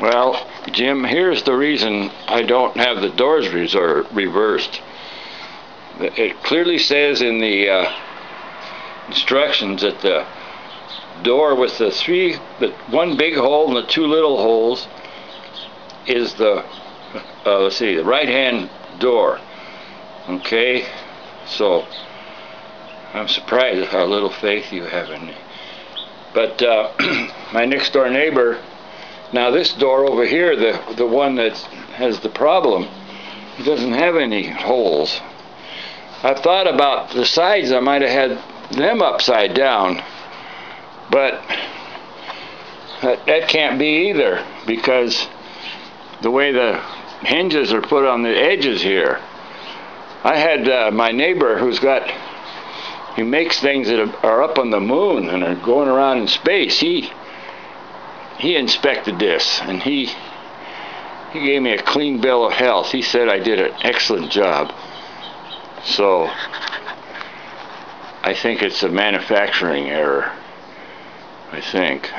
Well, Jim, here's the reason I don't have the doors reversed. It clearly says in the uh, instructions that the door with the three, the one big hole and the two little holes is the, uh, let's see, the right-hand door. Okay, so I'm surprised at how little faith you have in me. But uh, my next door neighbor, now this door over here, the the one that has the problem, it doesn't have any holes. I've thought about the sides. I might have had them upside down, but that, that can't be either because the way the hinges are put on the edges here. I had uh, my neighbor who's got he makes things that are up on the moon and are going around in space. He he inspected this and he he gave me a clean bill of health. He said I did an excellent job. So I think it's a manufacturing error. I think.